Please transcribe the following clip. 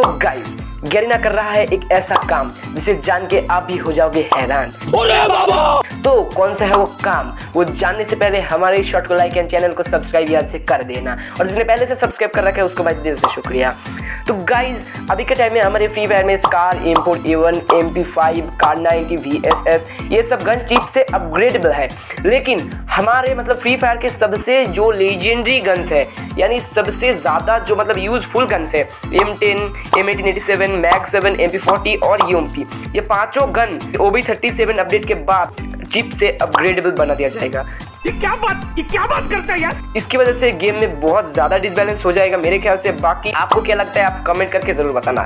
तो guys Garena कर रहा है एक ऐसा काम जिसे जान के आप भी हो जाओगे हैरान। तो कौन सा है वो काम? वो जानने से पहले हमारे शॉर्ट को लाइक एंड चैनल को सब्सक्राइब याद से कर देना। और जिसने पहले से सब्सक्राइब कर रखा है उसको भाई दिल से शुक्रिया। तो गाइज़ अभी के टाइम में हमारे फ्री फायर में SCAR import Avon M P five car ninety V S S ये सब गन चीप से अपग्रेडेबल है। लेकिन हमारे मतलब फ्री फायर के सबसे जो लेजेंडरी गन्स है, यानी सबसे ज़्यादा जो मतलब यूजफुल गन्स है M ten M eighteen eighty seven max seven M P forty और यू एम पी ये पाँचों gun O B thirty seven update के बाद चिप से अपग्रेडेबल बना दिया जाएगा। ये क्या बात ये क्या बात करता है यार? इसकी वजह से गेम में बहुत ज़्यादा डिसबैलेंस हो जाएगा मेरे ख्याल से। बाकी आपको क्या लगता है आप कमेंट करके ज़रूर बताना।